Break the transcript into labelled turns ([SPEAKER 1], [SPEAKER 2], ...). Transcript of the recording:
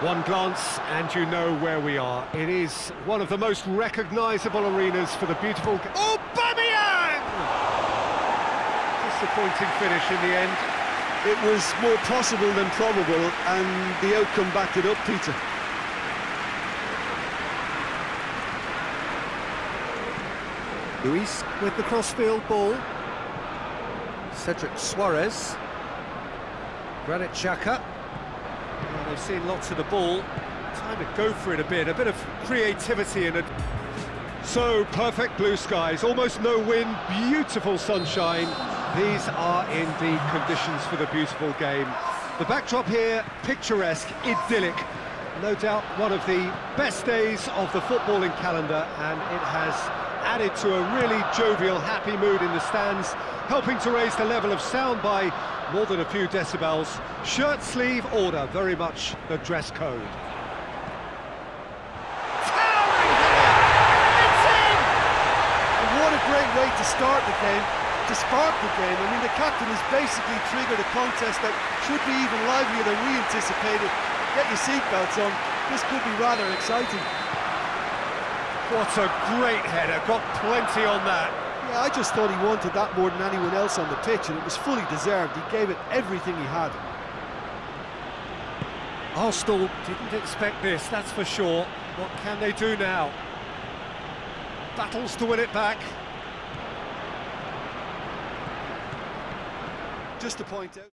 [SPEAKER 1] One glance and you know where we are. It is one of the most recognisable arenas for the beautiful... Aubameyang! Disappointing finish in the end.
[SPEAKER 2] It was more possible than probable, and the outcome backed it up, Peter.
[SPEAKER 1] Luiz with the crossfield ball. Cedric Soares. Granit Xhaka. They've seen lots of the ball. Time to go for it a bit, a bit of creativity and a... So, perfect blue skies, almost no wind, beautiful sunshine. These are indeed conditions for the beautiful game. The backdrop here, picturesque, idyllic. No doubt one of the best days of the footballing calendar, and it has added to a really jovial, happy mood in the stands, helping to raise the level of sound by more than a few decibels. Shirt sleeve order, very much the dress code.
[SPEAKER 2] And what a great way to start the game, to spark the game. I mean, the captain has basically triggered a contest that should be even livelier than we anticipated. Get your seatbelts on, this could be rather exciting.
[SPEAKER 1] What a great header, got plenty on that.
[SPEAKER 2] Yeah, I just thought he wanted that more than anyone else on the pitch, and it was fully deserved. He gave it everything he had.
[SPEAKER 1] Arsenal didn't expect this, that's for sure. What can they do now? Battles to win it back.
[SPEAKER 2] Just to point out...